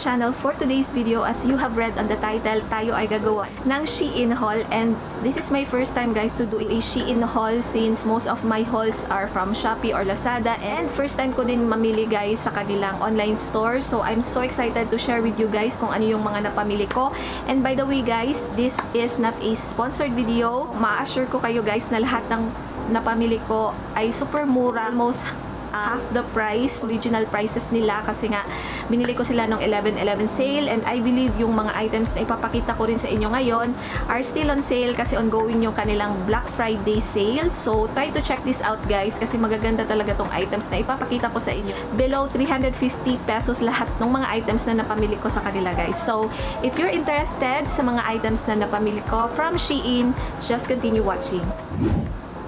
channel for today's video. As you have read on the title, tayo ay gagawa ng Shein haul and this is my first time guys to do a Shein haul since most of my hauls are from Shopee or Lazada and first time ko din mamili guys sa kanilang online store. So I'm so excited to share with you guys kung ano yung mga napamili ko. And by the way guys, this is not a sponsored video. Ma-assure ko kayo guys na lahat ng napamili ko ay super mura. Almost half the price, original prices nila kasi nga binili ko sila nung 11-11 sale and I believe yung mga items na ipapakita ko rin sa inyo ngayon are still on sale kasi ongoing yung kanilang Black Friday sale. So try to check this out guys kasi magaganda talaga tong items na ipapakita ko sa inyo. Below 350 pesos lahat ng mga items na napamili ko sa kanila guys. So if you're interested sa mga items na napamili ko from Shein, just continue watching.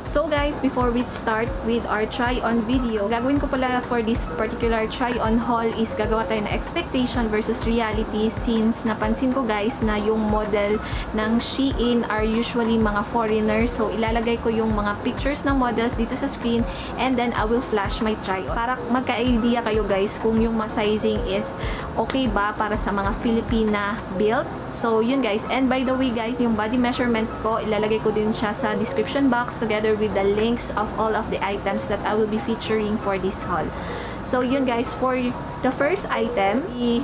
So guys, before we start with our try-on video, gagawin ko pala for this particular try-on haul is gagawa tayo ng expectation versus reality since napansin ko guys na yung model ng Shein are usually mga foreigners. So ilalagay ko yung mga pictures ng models dito sa screen and then I will flash my try-on. Para magka-idea kayo guys kung yung sizing is okay ba para sa mga Filipina build. So yun guys. And by the way guys, yung body measurements ko, ilalagay ko din siya sa description box together with the links of all of the items that I will be featuring for this haul. So yun guys, for the first item, the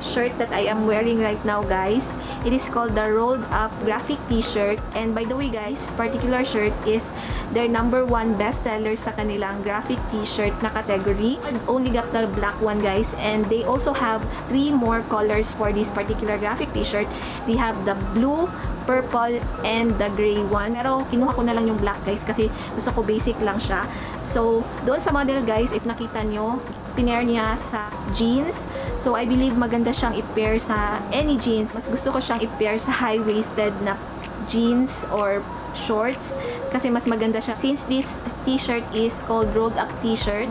shirt that I am wearing right now guys, it is called the rolled up graphic t-shirt and by the way guys, particular shirt is their number one bestseller sa kanilang graphic t-shirt na category. Only got the black one guys and they also have three more colors for this particular graphic t-shirt. They have the blue, purple, and the gray one. Pero kinuha ko na lang yung black guys kasi gusto ko basic lang siya. So, doon sa model guys, if nakita nyo, pinair niya sa jeans. So, I believe maganda siyang i-pair sa any jeans. Mas gusto ko siyang i-pair sa high-waisted na jeans or shorts kasi mas maganda siya. Since this t-shirt is called rolled up t-shirt,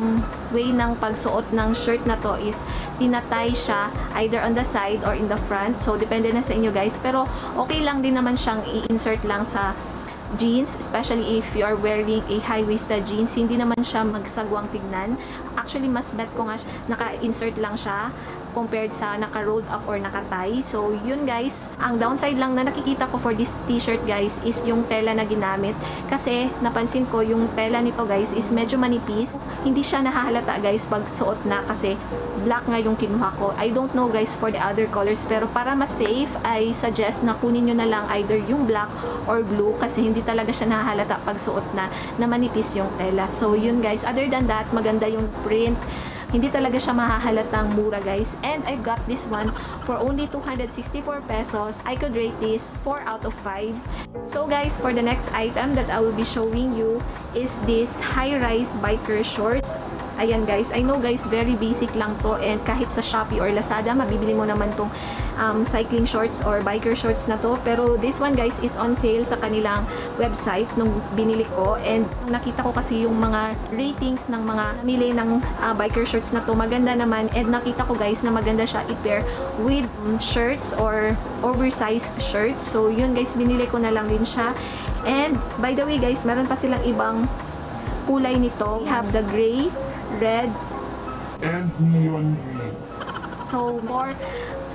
way ng pagsuot ng shirt na to is tinatay siya either on the side or in the front. So, depende na sa inyo guys. Pero, okay lang din naman siyang i-insert lang sa jeans, especially if you are wearing a high-waisted jeans, hindi naman siya magsagwang tignan. Actually, mas bet ko nga naka-insert lang siya compared sa naka-rolled up or naka-tie. So, yun guys. Ang downside lang na nakikita ko for this t-shirt guys is yung tela na ginamit. Kasi, napansin ko yung tela nito guys is medyo manipis. Hindi siya nahahalata guys pag suot na kasi black nga yung kinuha ko. I don't know guys for the other colors pero para mas safe, I suggest na kunin nyo na lang either yung black or blue kasi hindi talaga siya nahahalata pag suot na na manipis yung tela. So, yun guys. Other than that, maganda yung print. Hindi talaga siya mahahalatang mura guys. And I got this one for only 264 pesos. I could rate this 4 out of 5. So guys, for the next item that I will be showing you is this high-rise biker shorts. Ayan guys, I know guys, very basic lang to and kahit sa Shopee or Lazada, mabibili mo naman tong um, cycling shorts or biker shorts na to. Pero this one guys is on sale sa kanilang website nung binili ko and nakita ko kasi yung mga ratings ng mga namili ng uh, biker shorts na to maganda naman and nakita ko guys na maganda siya i-pair with um, shirts or oversized shirts. So yun guys, binili ko na lang din siya. And by the way guys, meron pa silang ibang kulay nito. We have the gray, red, and neon green. So, more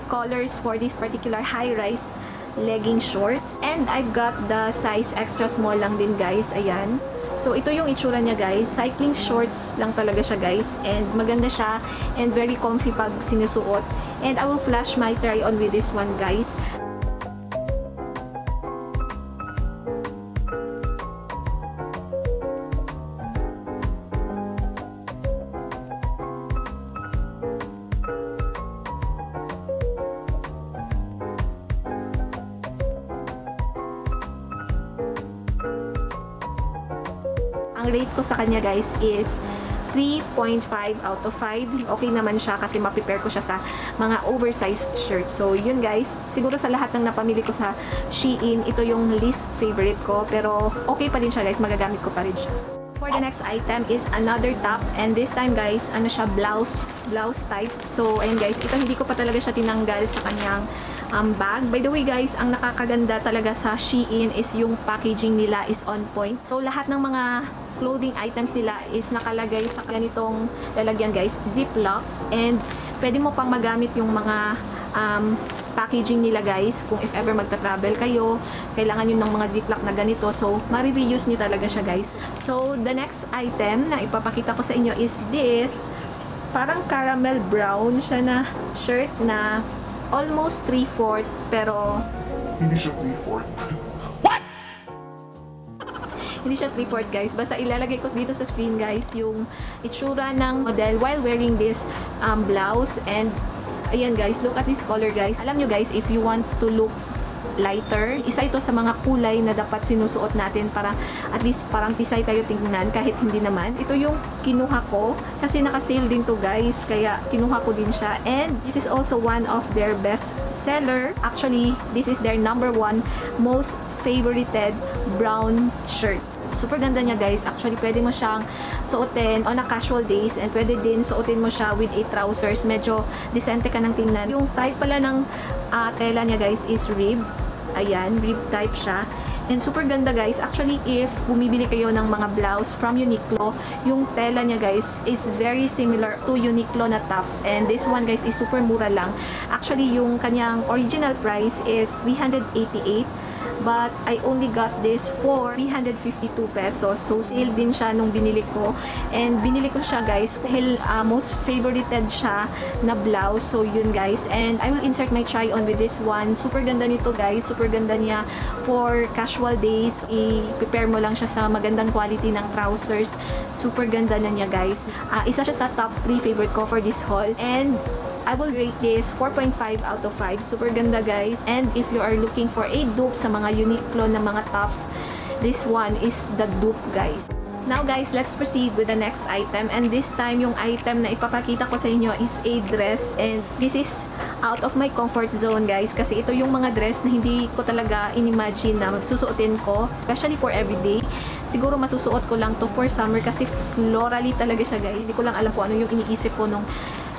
colors for this particular high-rise legging shorts. And I've got the size extra small lang din guys. Ayan. So, ito yung itsura niya guys. Cycling shorts lang talaga siya guys. And maganda siya. And very comfy pag sinusuot. And I will flash my try on with this one guys. Rate ko sa kanya guys is 3.5 out of 5. Okay naman siya kasi ma-prepare ko siya sa mga oversized shirts. So, yun guys. Siguro sa lahat ng napamili ko sa Shein, ito yung least favorite ko. Pero, okay pa din siya guys. Magagamit ko pa rin siya. For the next item is another top. And this time guys, ano siya, blouse. Blouse type. So, ayun guys. Ito hindi ko pa talaga siya tinanggal sa kanyang um, bag. By the way guys, ang nakakaganda talaga sa Shein is yung packaging nila is on point. So, lahat ng mga clothing items nila is nakalagay sa ganitong lalagyan guys, ziplock and Pwede mo pang magamit yung mga um, packaging nila guys. Kung if ever magta-travel kayo kailangan yun ng mga ziplock na ganito. So marireuse nyo talaga siya guys. So the next item na ipapakita ko sa inyo is this. Parang caramel brown siya na shirt na almost 3-4 pero Hindi siya 3-4. hindi siya 3-4 guys. Basta ilalagay ko dito sa screen guys yung itsura ng model while wearing this um, blouse and ayan guys look at this color guys alam nyo guys if you want to look lighter. Isa ito sa mga kulay na dapat sinusuot natin para at least parang tisay tayo tingnan kahit hindi naman. Ito yung kinuha ko kasi naka-sale din to guys kaya kinuha ko din siya and this is also one of their best seller. Actually, this is their number one most favorited brown shirts. Super ganda niya guys. Actually, pwede mo siyang suotin on a casual days and pwede din suotin mo siya with a trousers. Medyo decente ka ng tingnan. Yung type pala ng ah, tela niya guys is rib. Ayan, rib type siya. And super ganda guys. Actually, if bumibili kayo ng mga blouse from Uniqlo, yung tela niya guys is very similar to Uniqlo na tops. And this one guys is super mura lang. Actually, yung kanyang original price is 388 but I only got this for 352 pesos. So, sale din siya nung binili ko. And binili ko siya guys dahil uh, most favorited siya na blouse. So, yun guys. And I will insert my try on with this one. Super ganda nito guys. Super ganda niya for casual days. I-prepare mo lang siya sa magandang quality ng trousers. Super ganda na niya guys. Ah, isa siya sa top 3 favorite ko for this haul. And I will rate this 4.5 out of 5. Super ganda guys. And if you are looking for a dupe sa mga Uniqlo na mga tops, this one is the dupe guys. Now guys, let's proceed with the next item. And this time, yung item na ipapakita ko sa inyo is a dress. And this is out of my comfort zone guys. Kasi ito yung mga dress na hindi ko talaga inimagine na magsusuotin ko. Especially for everyday. Siguro masusuot ko lang to for summer kasi florally talaga siya guys. Hindi ko lang alam kung ano yung iniisip ko nung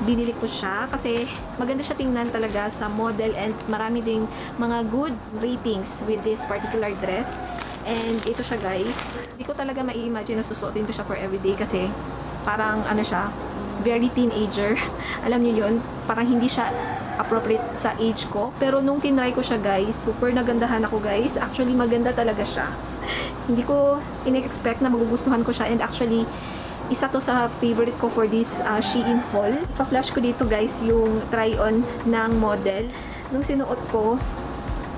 binili ko siya kasi maganda siya tingnan talaga sa model and marami ding mga good ratings with this particular dress. And ito siya guys. Hindi ko talaga mai-imagine na susuotin ko siya for everyday kasi parang ano siya, very teenager. Alam niyo yun, parang hindi siya appropriate sa age ko. Pero nung tinry ko siya guys, super nagandahan ako guys. Actually maganda talaga siya. hindi ko in-expect na magugustuhan ko siya and actually isa to sa favorite ko for this uh, Shein haul. Pa-flash ko dito guys yung try-on ng model. Nung sinuot ko,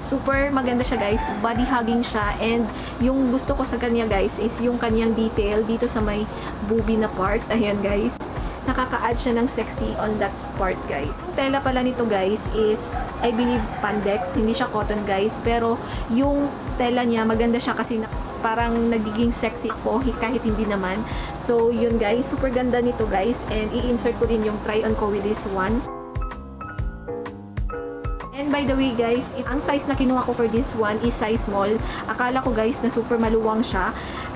super maganda siya guys. Body hugging siya and yung gusto ko sa kanya guys is yung kanyang detail dito sa may boobie na part. Ayan guys. Nakaka-add siya ng sexy on that part guys. Tela pala nito guys is I believe spandex. Hindi siya cotton guys. Pero yung tela niya maganda siya kasi parang nagiging sexy ako kahit hindi naman. So yun guys. Super ganda nito guys. And i-insert ko din yung try on ko with this one. And by the way guys, ang size na kinuha ko for this one is size small. Akala ko guys na super maluwang siya.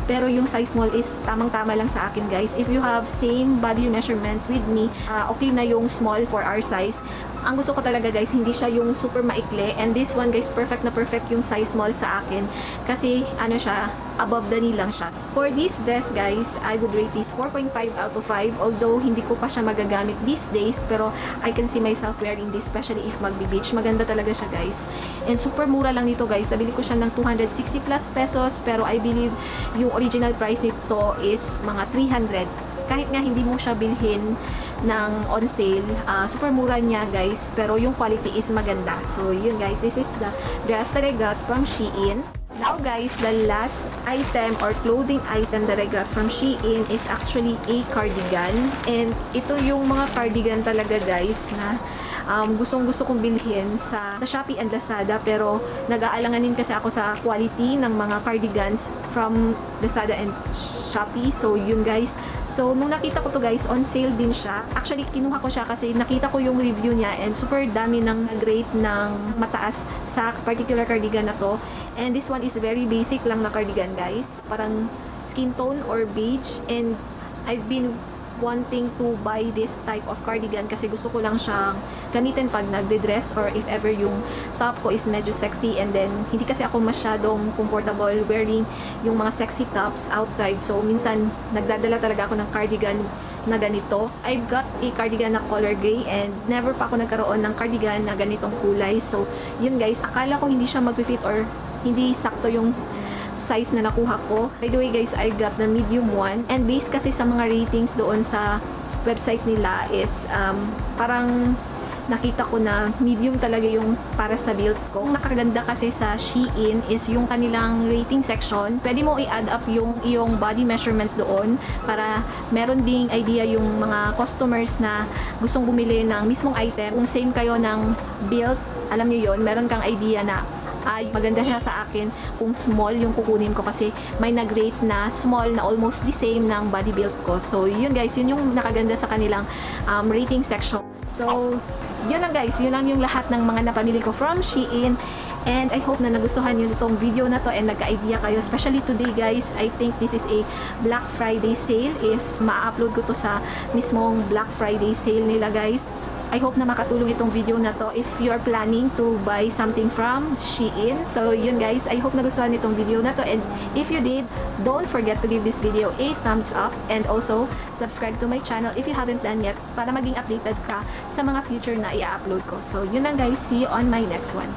Pero yung size small is tamang-tama lang sa akin guys. If you have same body measurement with me, ah, okay na yung small for our size. Ang gusto ko talaga guys, hindi siya yung super maikli. And this one guys, perfect na perfect yung size small sa akin. Kasi ano siya, above the knee lang siya. For this dress guys, I would rate this 4.5 out of 5. Although hindi ko pa siya magagamit these days, pero I can see myself wearing this, especially if magbi-beach. Maganda talaga siya guys. And super mura lang nito guys. Nabili ko siya ng 260 plus pesos, pero I believe yung original price nito is mga 300 kahit nga hindi mo siya bilhin ng on sale, ah, super mura niya guys, pero yung quality is maganda. So yun guys, this is the dress that I got from Shein. Now guys, the last item or clothing item that I got from Shein is actually a cardigan. And ito yung mga cardigan talaga guys na um, gustong gusto kong bilhin sa, sa Shopee and Lazada pero nag-aalanganin kasi ako sa quality ng mga cardigans from Lazada and Shopee. So yun guys. So nung nakita ko to guys, on sale din siya. Actually kinuha ko siya kasi nakita ko yung review niya and super dami ng grade ng mataas sa particular cardigan na to. And this one is very basic lang na cardigan guys. Parang skin tone or beige and I've been wanting to buy this type of cardigan kasi gusto ko lang siyang gamitin pag nagde-dress or if ever yung top ko is medyo sexy and then hindi kasi ako masyadong comfortable wearing yung mga sexy tops outside so minsan nagdadala talaga ako ng cardigan na ganito. I've got a cardigan na color gray and never pa ako nagkaroon ng cardigan na ganitong kulay. So, yun guys, akala ko hindi siya mag-fit or hindi sakto yung size na nakuha ko. By the way guys, I got the medium one and based kasi sa mga ratings doon sa website nila is um, parang nakita ko na medium talaga yung para sa build ko. Ang nakaganda kasi sa Shein is yung kanilang rating section. Pwede mo i-add up yung iyong body measurement doon para meron ding idea yung mga customers na gustong bumili ng mismong item. Kung same kayo ng build, alam niyo yon meron kang idea na ay maganda siya sa akin kung small yung kukunin ko kasi may nag-rate na small na almost the same ng body build ko. So, yun guys, yun yung nakaganda sa kanilang um, rating section. So, yun lang guys, yun lang yung lahat ng mga napamili ko from Shein. And I hope na nagustuhan nyo itong video na to and nagka-idea kayo. Especially today guys, I think this is a Black Friday sale. If ma-upload ko to sa mismong Black Friday sale nila guys. I hope na makatulong itong video na to if you're planning to buy something from Shein. So yun guys, I hope nagustuhan itong video na to and if you did, don't forget to give this video a thumbs up and also subscribe to my channel if you haven't done yet para maging updated ka sa mga future na i-upload ko. So yun lang guys, see you on my next one.